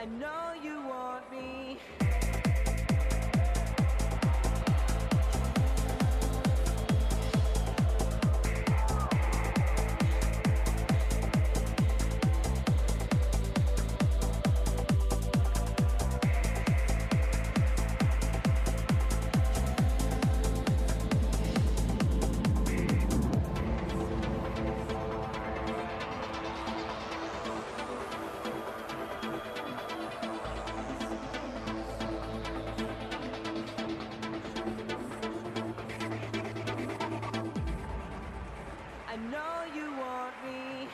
I know you want me. you want me.